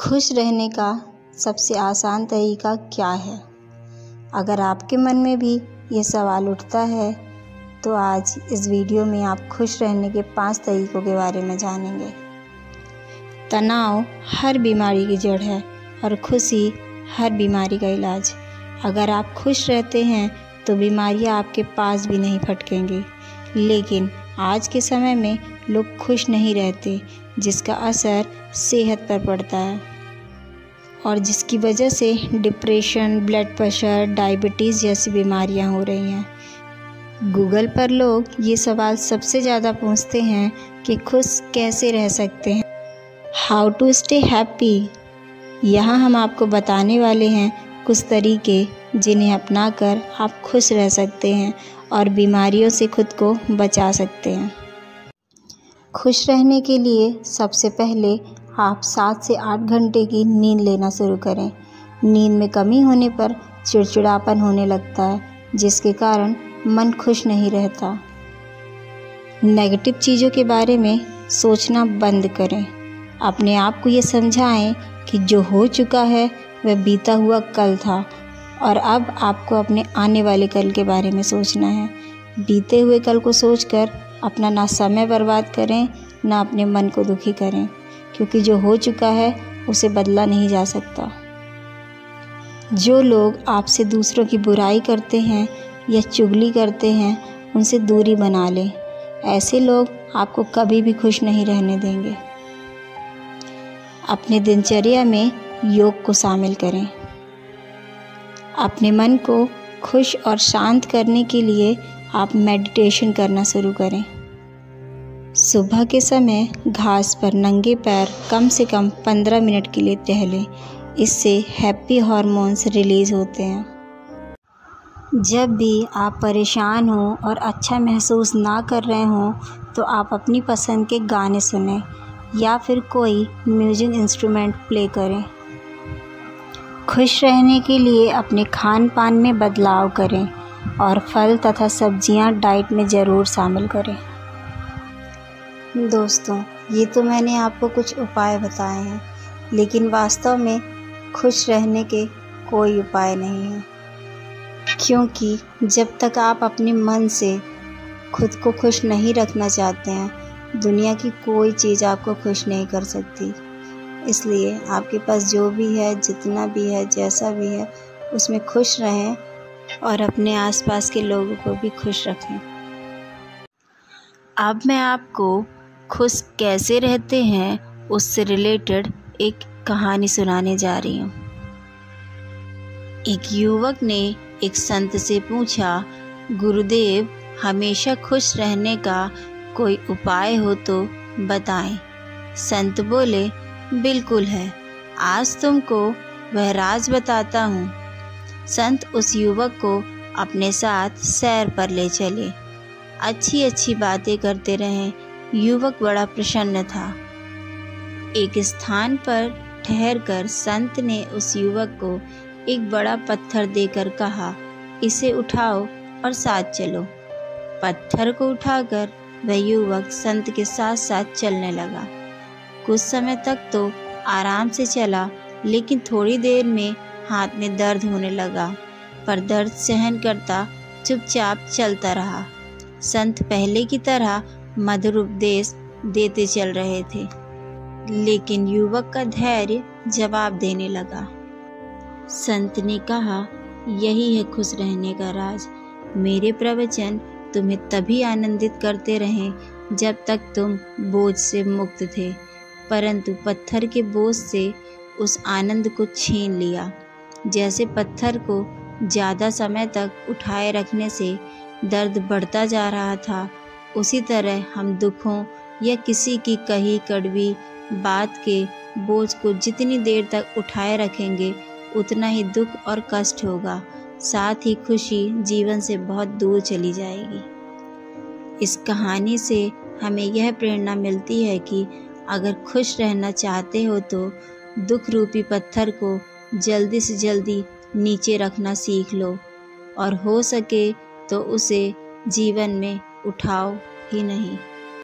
खुश रहने का सबसे आसान तरीका क्या है? अगर आपके मन में भी ये सवाल उठता है तो आज इस वीडियो में आप खुश रहने के पाँच तरीकों के बारे में जानेंगे। तनाव हर बीमारी की जड़ है और खुशी हर बीमारी का इलाज। अगर आप खुश रहते हैं तो बीमारियाँ आपके पास भी नहीं फटकेंगी। लेकिन आज के समय में लोग खुश नहीं रहते, जिसका असर सेहत पर पड़ता है। और जिसकी वजह से डिप्रेशन ब्लड प्रेशर डायबिटीज़ जैसी बीमारियाँ हो रही हैं। गूगल पर लोग ये सवाल सबसे ज़्यादा पूछते हैं कि खुश कैसे रह सकते हैं। हाउ टू स्टे हैप्पी यहाँ हम आपको बताने वाले हैं कुछ तरीके जिन्हें अपनाकर आप खुश रह सकते हैं। और बीमारियों से खुद को बचा सकते हैं। खुश रहने के लिए सबसे पहले आप सात से आठ घंटे की नींद लेना शुरू करें। नींद में कमी होने पर चिड़चिड़ापन होने लगता है, जिसके कारण मन खुश नहीं रहता। नेगेटिव चीज़ों के बारे में सोचना बंद करें। अपने आप को ये समझाएँ कि जो हो चुका है, वह बीता हुआ कल था। और अब आपको अपने आने वाले कल के बारे में सोचना है। बीते हुए कल को सोचकर अपना ना समय बर्बाद करें, ना अपने मन को दुखी करें, क्योंकि जो हो चुका है, उसे बदला नहीं जा सकता। जो लोग आपसे दूसरों की बुराई करते हैं या चुगली करते हैं, उनसे दूरी बना लें। ऐसे लोग आपको कभी भी खुश नहीं रहने देंगे। अपने दिनचर्या में योग को शामिल करें। अपने मन को खुश और शांत करने के लिए आप मेडिटेशन करना शुरू करें। सुबह के समय घास पर नंगे पैर कम से कम पंद्रह मिनट के लिए टहलें। इससे हैप्पी हार्मोन्स रिलीज़ होते हैं। जब भी आप परेशान हों और अच्छा महसूस ना कर रहे हों तो आप अपनी पसंद के गाने सुनें या फिर कोई म्यूज़िक इंस्ट्रूमेंट प्ले करें। खुश रहने के लिए अपने खान पान में बदलाव करें और फल तथा सब्ज़ियाँ डाइट में ज़रूर शामिल करें। दोस्तों, ये तो मैंने आपको कुछ उपाय बताए हैं, लेकिन वास्तव में खुश रहने के कोई उपाय नहीं है। क्योंकि जब तक आप अपने मन से खुद को खुश नहीं रखना चाहते हैं, दुनिया की कोई चीज़ आपको खुश नहीं कर सकती। इसलिए आपके पास जो भी है, जितना भी है, जैसा भी है, उसमें खुश रहें और अपने आसपास के लोगों को भी खुश रखें। अब मैं आपको खुश कैसे रहते हैं, उससे रिलेटेड एक कहानी सुनाने जा रही हूँ। एक युवक ने एक संत से पूछा, गुरुदेव, हमेशा खुश रहने का कोई उपाय हो तो बताएँ। संत बोले बिल्कुल है। आज तुमको वह राज बताता हूँ। संत उस युवक को अपने साथ सैर पर ले चले। अच्छी अच्छी बातें करते रहे। युवक बड़ा प्रसन्न था। एक स्थान पर ठहर कर संत ने उस युवक को एक बड़ा पत्थर देकर कहा, इसे उठाओ और साथ चलो। पत्थर को उठाकर वह युवक संत के साथ साथ चलने लगा। कुछ समय तक तो आराम से चला, लेकिन थोड़ी देर में हाथ में दर्द होने लगा, पर दर्द सहन करता चुपचाप चलता रहा। संत पहले की तरह मधुर उपदेश देते चल रहे थे, लेकिन युवक का धैर्य जवाब देने लगा। संत ने कहा, यही है खुश रहने का राज। मेरे प्रवचन तुम्हें तभी आनंदित करते रहें जब तक तुम बोझ से मुक्त थे। परंतु पत्थर के बोझ से उस आनंद को छीन लिया। जैसे पत्थर को ज़्यादा समय तक उठाए रखने से दर्द बढ़ता जा रहा था, उसी तरह हम दुखों या किसी की कही कड़वी बात के बोझ को जितनी देर तक उठाए रखेंगे, उतना ही दुख और कष्ट होगा। साथ ही खुशी जीवन से बहुत दूर चली जाएगी। इस कहानी से हमें यह प्रेरणा मिलती है कि अगर खुश रहना चाहते हो तो दुख रूपी पत्थर को जल्दी से जल्दी नीचे रखना सीख लो। और हो सके तो उसे जीवन में उठाओ ही नहीं।